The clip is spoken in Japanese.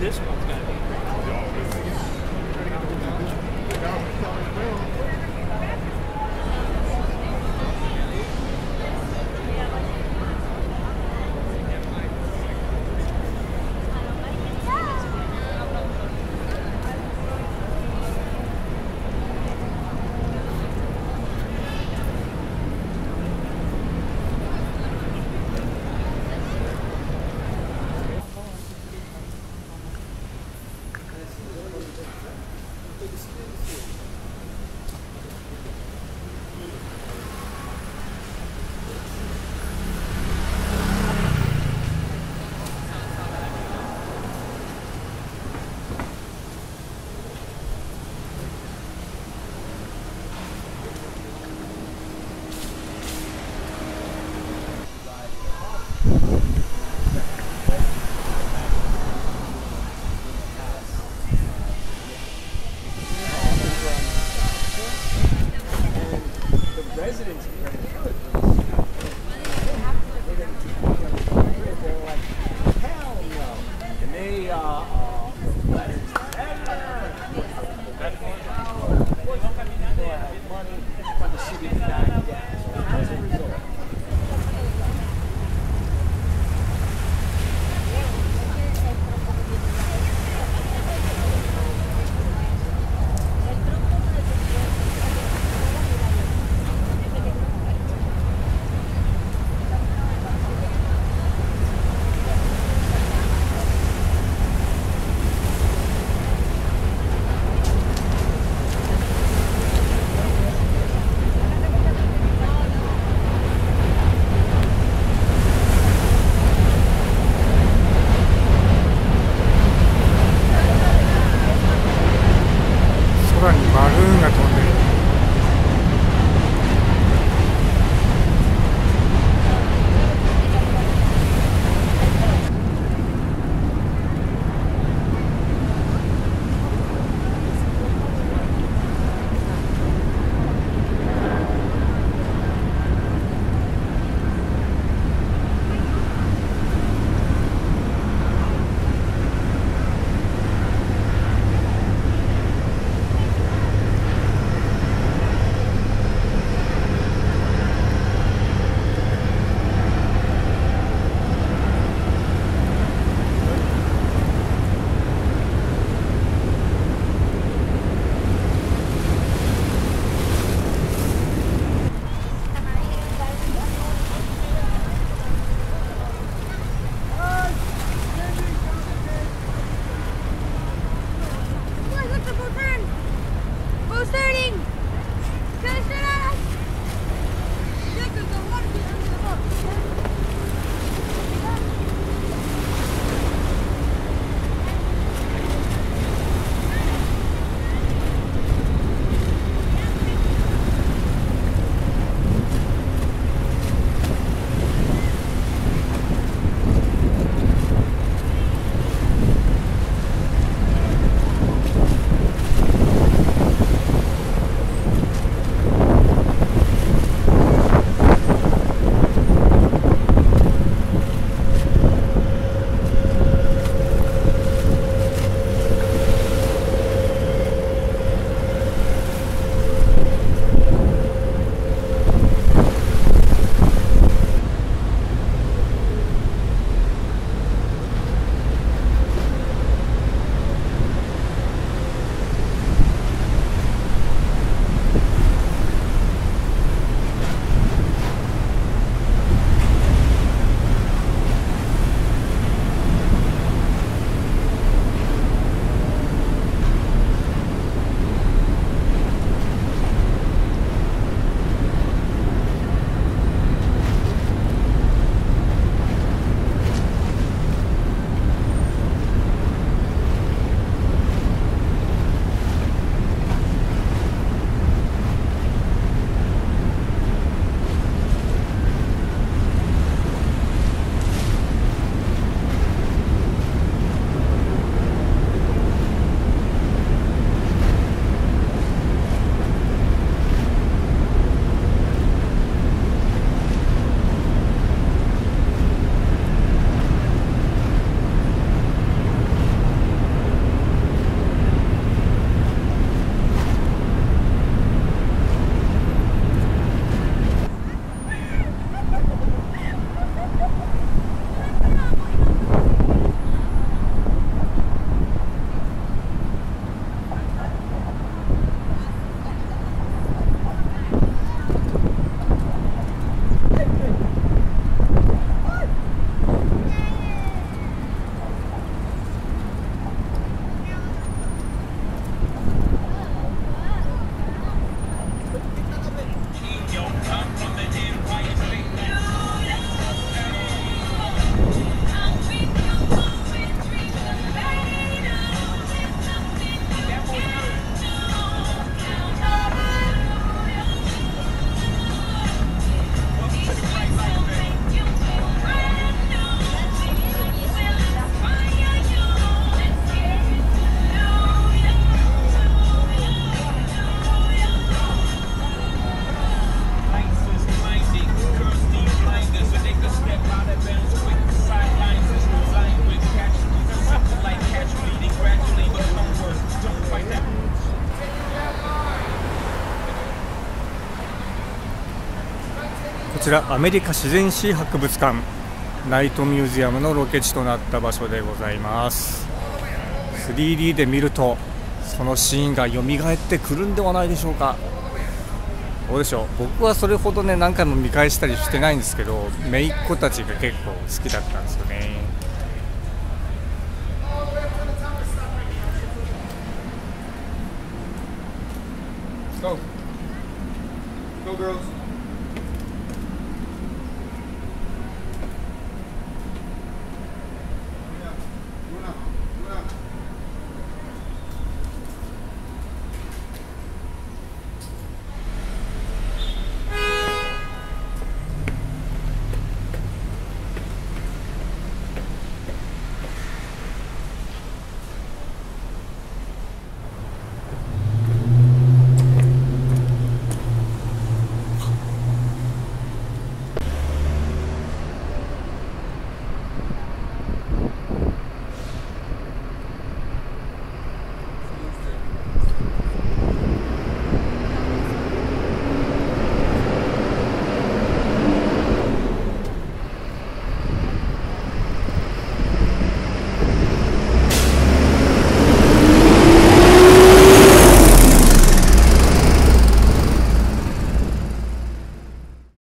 this one's going to ちらアメリカ自然史博物館ナイトミュージアムのロケ地となった場所でございます 3D で見るとそのシーンが蘇ってくるんではないでしょうかどうでしょう？僕はそれほどね何回も見返したりしてないんですけど姪っ子たちが結構好きだったんですよね Go. Go, girls.